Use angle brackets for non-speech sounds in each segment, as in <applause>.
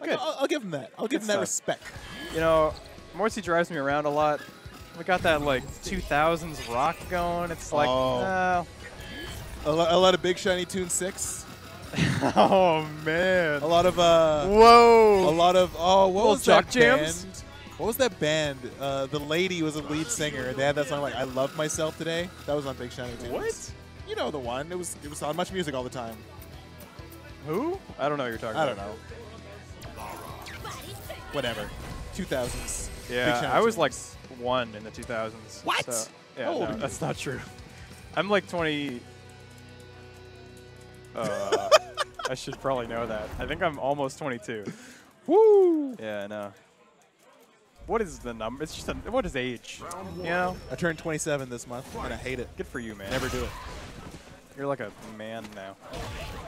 Like. I'll, I'll give him that. I'll give Good him that stuff. respect. You know, Morty drives me around a lot. We got that like 2000s rock going. It's like, Oh. uh, A, lo- a lot of Big Shiny Tune Six. <laughs> oh man. A lot of uh. Whoa. A lot of oh, what was that jams? band? What was that band? Uh, the lady was a lead singer, they had that song like "I Love Myself Today." That was on Big Shiny Tunes. What? You know the one. It was it was on Much Music all the time. Who? I don't know what you're talking I about. don't know. Whatever. 2000s. Yeah, I was Tunes. like one in the 2000s. What? So, yeah, How old no, are you? that's not true. I'm like 20. Uh, <laughs> I should probably know that. I think I'm almost 22. Woo! Yeah, I know. What is the number? It's just a, what is age? You know? I turned 27 this month, and I hate it. Good for you, man. Never do it. You're like a man now.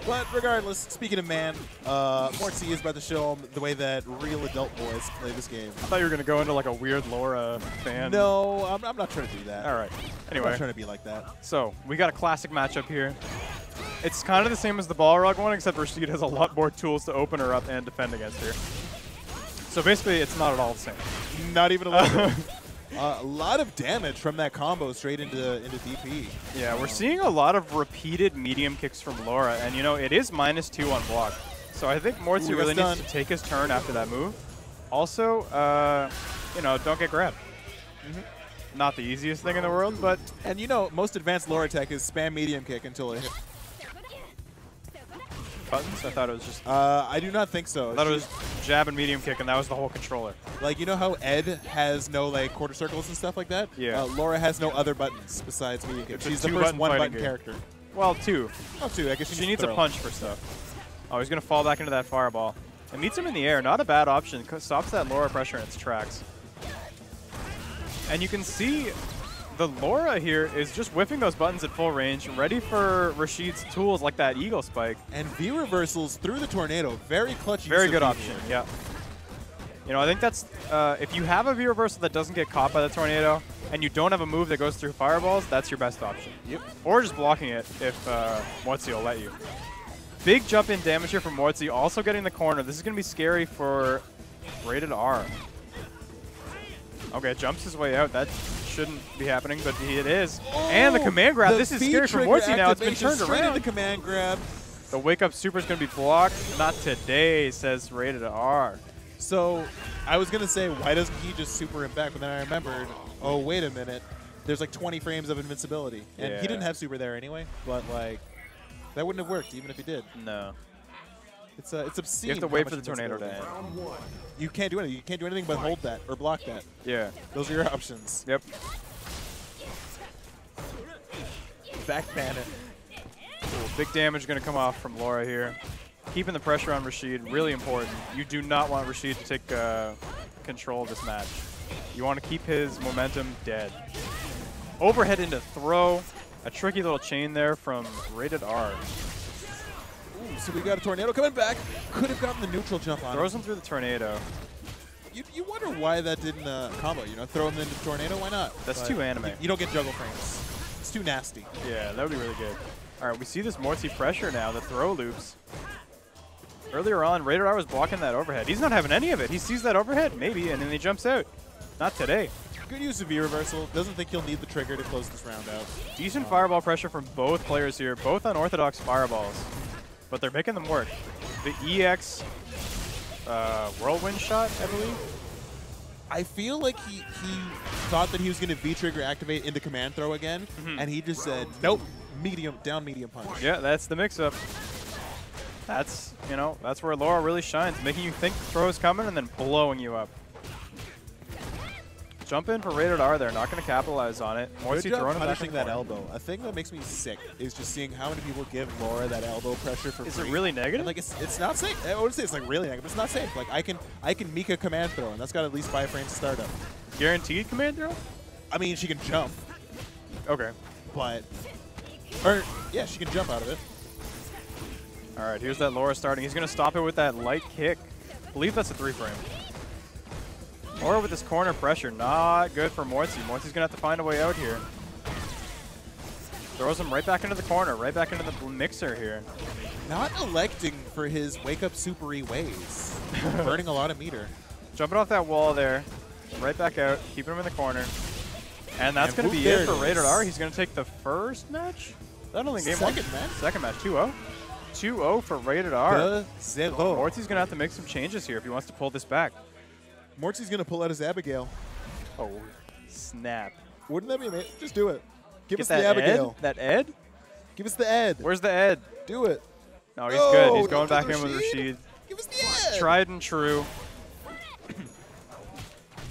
But regardless, speaking of man, uh, Mortsy is about to show him the way that real adult boys play this game. I thought you were gonna go into like a weird Laura fan. No, I'm, I'm not trying to do that. All right. Anyway. I'm not trying to be like that. so we got a classic matchup here. It's kind of the same as the Balrog one, except Rashid has a lot more tools to open her up and defend against her. So basically, it's not at all the same. Not even a little bit. <laughs> Uh, a lot of damage from that combo straight into into DP. Yeah, we're seeing a lot of repeated medium kicks from Laura, and you know, it is minus two on block. So I think Mortsy really that's needs to take his turn after that move. Also, uh, you know, don't get grabbed. Mm-hmm. Not the easiest thing in the world, but And you know, most advanced Laura tech is spam medium kick until it hits. Buttons. I thought it was just. Uh, I do not think so. I thought it was jab and medium kick, and that was the whole controller. like you know how Ed has no like quarter circles and stuff like that. Yeah. Uh, Laura has no other buttons besides medium kick. It's She's the first one-button character. Well, two. Oh, two. I guess She needs a punch for stuff. Oh, he's gonna fall back into that fireball. It meets him in the air. Not a bad option. Stops that Laura pressure in its tracks. And you can see the Laura here is just whipping those buttons at full range, ready for Rashid's tools like that Eagle Spike. And V reversals through the tornado. Very clutch. Very good option. Yeah. You know, I think that's uh, if you have a V reversal that doesn't get caught by the tornado, and you don't have a move that goes through fireballs, that's your best option. Yep. Or just blocking it if uh, Mortsy will let you. Big jump in damage here from Mortsy, also getting the corner. This is going to be scary for rated R. Okay, jumps his way out. That shouldn't be happening, but it is. Oh, and the Oh, command grab. the This is scary for Mortsy now. It's been turned around. into command grab. The wake up super is going to be blocked. Not today, says rated R. So I was gonna say, why doesn't he just super him back? But then I remembered, oh wait a minute, there's like 20 frames of invincibility, and Yeah. he didn't have super there anyway. But like, that wouldn't have worked even if he did. No. It's uh, it's obscene. You have to wait for the tornado to end. You can't do anything. You can't do anything but hold that or block that. Yeah. Those are your options. Yep. Back ban it. Cool. Big damage going to come off from Laura here. Keeping the pressure on Rashid, really important. You do not want Rashid to take uh, control of this match. You want to keep his momentum dead. Overhead into throw. A tricky little chain there from Rated R. So we got a tornado coming back. Could have gotten the neutral jump on. Throws him. through the tornado. You, you wonder why that didn't uh, combo. You know, throw him into the tornado. Why not? That's But too anime. You, you don't get juggle frames. It's too nasty. Yeah, that would be really good. All right, we see this Morty pressure now, the throw loops. Earlier on, Rated R was blocking that overhead. He's not having any of it. He sees that overhead, maybe, and then he jumps out. Not today. Good use of V reversal. Doesn't think he'll need the trigger to close this round out. Decent fireball pressure from both players here, both unorthodox fireballs. But they're making them work. The EX uh, whirlwind shot, I believe. I feel like he, he thought that he was going to V trigger activate into command throw again, Mhm. and he just said, nope, medium, down medium punch. Yeah, that's the mix-up. That's, you know, that's where Laura really shines, making you think the throw is coming and then blowing you up. Jump in for rated R there, not going to capitalize on it. Good job throwing him back in punishing that elbow. A thing that makes me sick is just seeing how many people give Laura that elbow pressure for Is free. it really And negative? like it's, it's not safe. I wouldn't say it's like really negative. It's not safe. Like I can I can Mika command throw, and that's got at least five frames to start up. Guaranteed command throw? I mean, she can jump, Okay. but or yeah, she can jump out of it. All right, here's that Laura starting. He's going to stop it with that light kick. I believe that's a three frame. Laura with this corner pressure, not good for Mortsy. Mortsy's going to have to find a way out here. Throws him right back into the corner, right back into the mixer here. Not electing for his wake up supery ways. <laughs> burning a lot of meter. Jumping off that wall there, right back out, keeping him in the corner. And that's going to be it for Rated. R. He's going to take the first match? That only game one? Second match. Second match, 2-0. 2-0 for Rated R. Morty's going to have to make some changes here if he wants to pull this back. Morty's gonna pull out his Abigail. Oh, snap. Wouldn't that be amazing? Just do it. Give Get us the Abigail. Ed? That Ed? Give us the Ed. Where's the Ed? Do it. No, he's No, good. He's going back in with Rashid. Give us the Ed. Tried and true.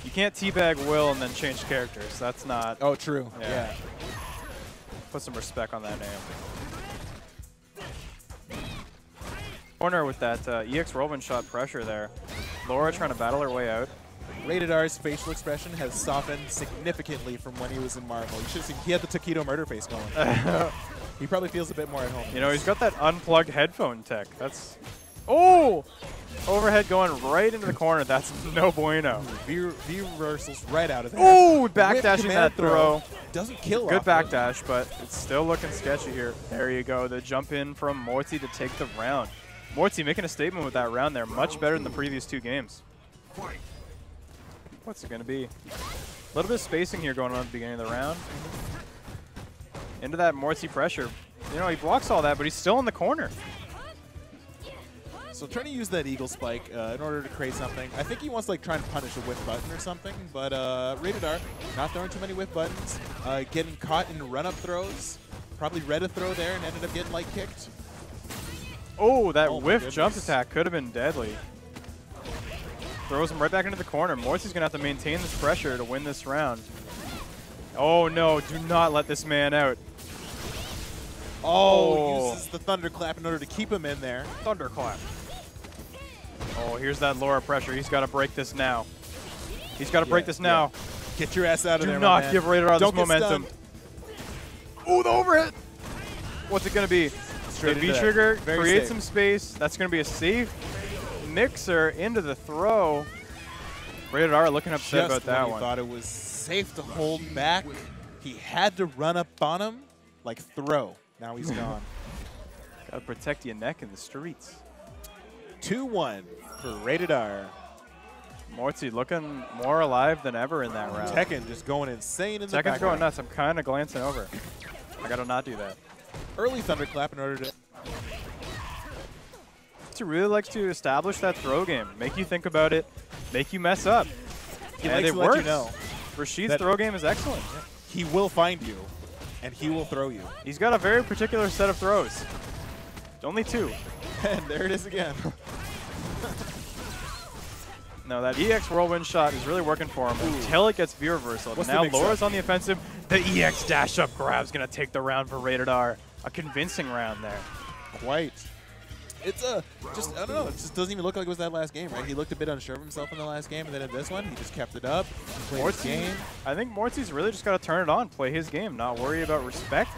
you can't teabag Will and then change characters. That's not. Oh, true. Yeah. Yeah. Put some respect on that name. Corner with that uh, EX Whirlwind shot pressure there. Laura trying to battle her way out. Rated R's facial expression has softened significantly from when he was in Marvel. You should have seen he had the taquito murder face going. <laughs> he probably feels a bit more at home. You know, he's got that unplugged headphone tech. That's. Oh! Overhead going right into the corner. That's <laughs> no bueno. V, v reversals right out of there. Oh, backdashing that throw. Doesn't kill Good off of it. backdash, but it's still looking sketchy here. There you go. The jump in from Morty to take the round. Morty making a statement with that round there. Much better than the previous two games. What's it going to be? A little bit of spacing here going on at the beginning of the round. Into that Morty pressure. You know, he blocks all that, but he's still in the corner. So trying to use that eagle spike uh, in order to create something. I think he wants to like try and punish a whip button or something, but uh, rated R, not throwing too many whip buttons, uh, getting caught in run-up throws. Probably read a throw there and ended up getting like kicked. Oh, that Oh whiff jump attack could have been deadly. Throws him right back into the corner. Morty's going to have to maintain this pressure to win this round. Oh no, do not let this man out. Oh, Oh. uses the thunderclap in order to keep him in there. Thunderclap. Oh, here's that Laura pressure. He's got to break this now. He's got to break Yeah, this now. Get your ass out of Do there, my not give Radar this momentum. Oh, the overhead. What's it going to be? Straight The. V-trigger, Very create safe. some space. That's going to be a safe mixer into the throw. Rated R looking upset Just about that he one. thought it was safe to hold back, he had to run up on him like throw. Now he's <laughs> gone. Gotta protect your neck in the streets. 2-1 for Rated R. Morty looking more alive than ever in that round. Tekken just going insane in the Tekken's going nuts. I'm kind of glancing over. I gotta not do that. Early thunderclap in order to He really likes to establish that throw game, make you think about it, make you mess up. He and likes it to works. you know Rashid's throw game is excellent. he will find you and he will throw you. He's got a very particular set of throws. Only two. <laughs> And there it is again. <laughs> No, that EX whirlwind shot is really working for him until it gets V reversal. What's Now? Laura's on the offensive. The EX dash up grab's gonna take the round for Rated R. A convincing round there. Quite. It's a just I don't know. It just doesn't even look like it was that last game, right? He looked a bit unsure of himself in the last game, and then in this one, he just kept it up. He played his Morty, game. I think Morty's really just got to turn it on, play his game, not worry about respect.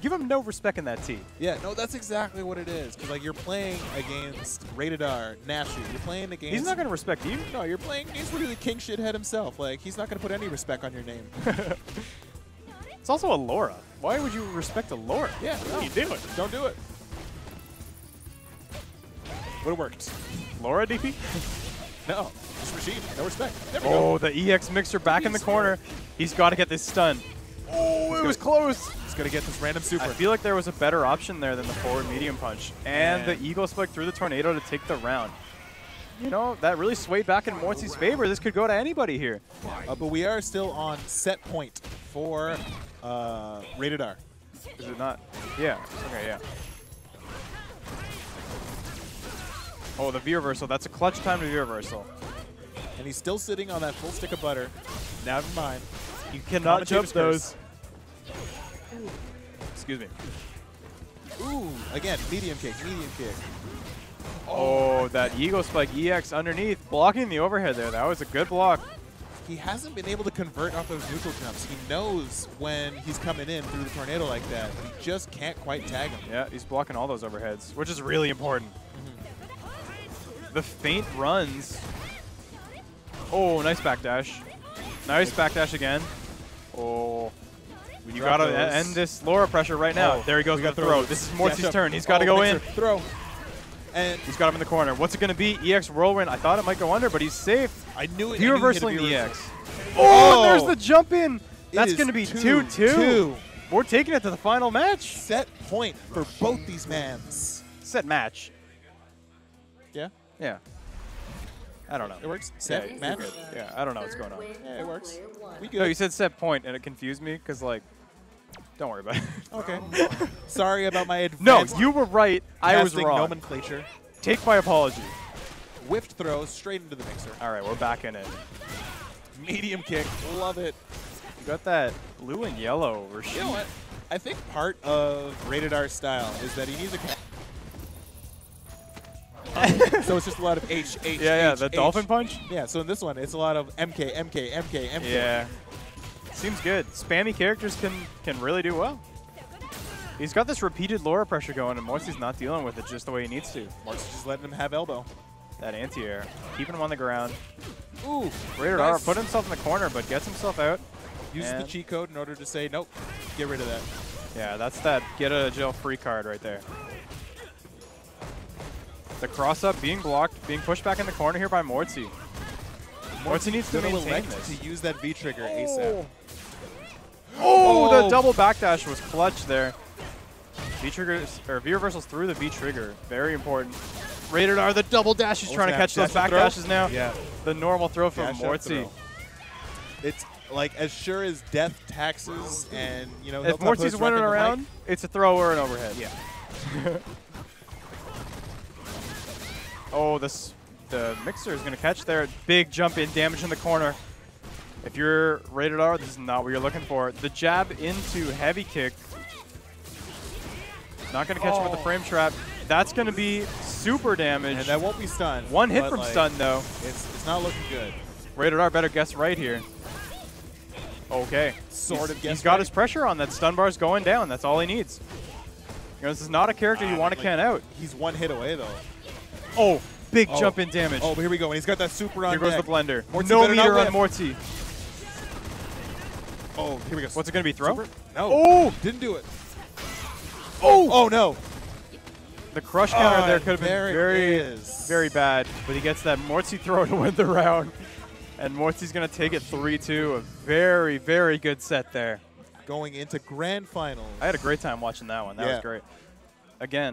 Give him no respect in that T. Yeah, no, that's exactly what it is. Because like you're playing against Rated R, Nashu. You're playing against. He's not going to respect you. No, you're playing against literally King Shithead himself. Like he's not gonna put any respect on your name. <laughs> It's also a Laura. Why would you respect a Laura? yeah, What no, are you doing? don't do it. Would have worked. Laura DP? <laughs> No, just Rashid. No respect. There we go. Oh, the EX mixer back in the corner. He's got to get this stun. Oh, it was close. He's gonna get this random super. I feel like there was a better option there than the forward medium punch. And Man. the Eagle Spike through the Tornado to take the round. You know, that really swayed back in Morty's favor. This could go to anybody here. Uh, but we are still on set point for uh, Rated R. Is it not? Yeah. Okay, yeah. Oh, the V reversal. That's a clutch time to V reversal. And he's still sitting on that full stick of butter. Never mind. You cannot jump those. Excuse me. Ooh, again, medium kick, medium kick. Oh, that Eagle Spike EX underneath, blocking the overhead there. That was a good block. He hasn't been able to convert off those neutral jumps. He knows when he's coming in through the tornado like that. He just can't quite tag him. Yeah, he's blocking all those overheads, which is really important. Mm-hmm. The faint runs. Oh, nice backdash. Nice backdash again. Oh. You gotta those. end this Laura pressure right now. Oh, there he goes we with got the throw. throws. This is Morty's turn. He's gotta Oh, go in. Throw. And He's got him in the corner. What's it going to be? EX Whirlwind. I thought it might go under, but he's safe. I knew it. He I knew reversal hit in a the EX. Oh, Oh! there's the jump in. That's going to be 2-2. 2-2. We're taking it to the final match. Set point for both these mans. Set match. Yeah, Yeah. I don't know. it works. Set you're match. Yeah, I don't know what's going on. Yeah, it works. We No, you said set point, and it confused me because, like, don't worry about it. <laughs> Okay. Sorry about my no, you were right. I was wrong. nomenclature. Take my apology. Whiffed throw straight into the mixer. All right, we're back in it. Medium kick. Love it. You got that blue and yellow. Rashid. You know what? I think part of Rated R style is that he needs a. ca- <laughs> so it's just a lot of H, H, Yeah, yeah, the H. dolphin punch. Yeah, so in this one, it's a lot of MK, MK, MK, MK. Yeah. Seems good. Spammy characters can can really do well. He's got this repeated Laura pressure going, and Morty's not dealing with it just the way he needs to. Mark's just letting him have elbow. That anti-air. Keeping him on the ground. Ooh, Rated R put himself in the corner, but gets himself out. Uses the cheat code in order to say, nope, get rid of that. Yeah, that's that get a jail free card right there. The cross up being blocked, being pushed back in the corner here by Morty. Morty needs to Gonna maintain elect this. to use that V trigger oh. ASAP. Oh, the Oh. double backdash was clutch there. V triggers or V reversals through the V trigger, very important. Rated R, the double dash. He's Oh, trying to catch those Dash and throw? backdashes now. Yeah. The normal throw from Dash Morty. throw. It's like as sure as death taxes, and you know. If Morty's post winning around, mic. it's a throw or an overhead. Yeah. <laughs> Oh, this the mixer is going to catch there. Big jump in, damage in the corner. If you're rated R, this is not what you're looking for. The jab into heavy kick. Not going to catch him with the Oh. frame trap. That's going to be super damage. And that won't be stunned. One hit from like, stun, though. It's, it's not looking good. Rated R better guess right here. Okay. Sort of guess He's got right. his pressure on. That stun bar's going down. That's all he needs. You know, this is not a character you Ah, want to like, can out. He's one hit away though. Oh, big Oh. jump in damage. Oh, but here we go. And he's got that super on Here goes deck. the blender. Morty no meter on. Morty. Oh, here we go. What's it going to be? Throw? Super? No. Oh! Didn't do it. Oh! Oh no. The crush counter there could have been very, very bad, but he gets that Morty throw to win the round. And Morty's going to take it 3-2. A very, very good set there. Going into grand finals. I had a great time watching that one. That Yeah. was great. Again,